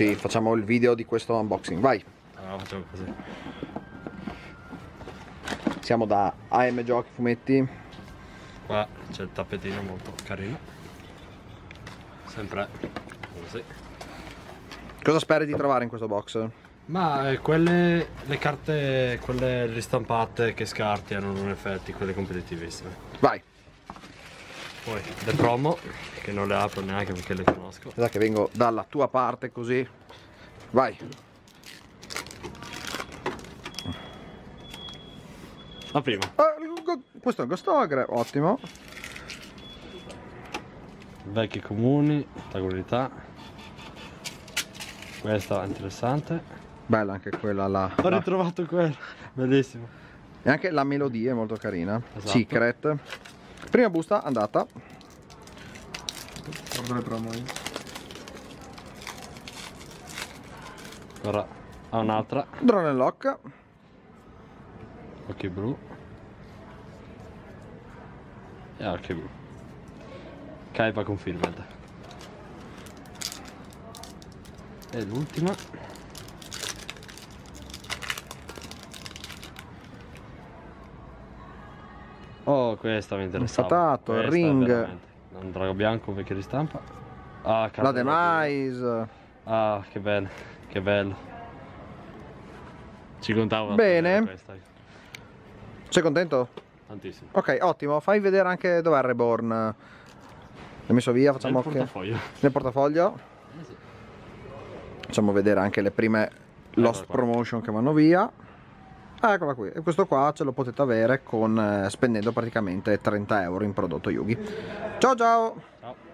ci facciamo il video di questo unboxing. Vai, Allora facciamo così. siamo da AM Giochi Fumetti. Qua c'è il tappetino molto carino. Sempre così. Cosa speri di trovare in questo box? Ma eh, quelle, le carte, quelle ristampate che scarti hanno un effetti, quelle competitivissime. Vai, Poi le promo, che non le apro neanche perché le conosco. aspetta che vengo dalla tua parte così. Vai. La prima. Go- questo è il Ghost Ogre, ottimo. Vecchi comuni, protagonità. Questa è interessante. Bella anche quella là. Ho ritrovato quello. Bellissimo. E anche la melodia è molto carina. Esatto. Secret. Prima busta andata. Guarda le promo io. Ora ha un'altra. Drone lock. Occhi blu. E occhi blu. Kaipa Confirmed. E l'ultima. Oh, questa mi interessava. Fatato, Questa ring. veramente. Un drago bianco vecchio di stampa. Ah, La demise. Ah, che bello, che bello. Ci contavo. Bene. Sei contento? Tantissimo. Ok, ottimo. Fai vedere anche dov'è il Reborn. L'hai messo via, facciamo Nel che... portafoglio. nel portafoglio. Eh sì. Facciamo vedere anche le prime Lost qua. Promotion che vanno via. Eccola qui. E questo qua ce lo potete avere con, eh, spendendo praticamente 30 euro in prodotto Yugi. Ciao ciao! Ciao.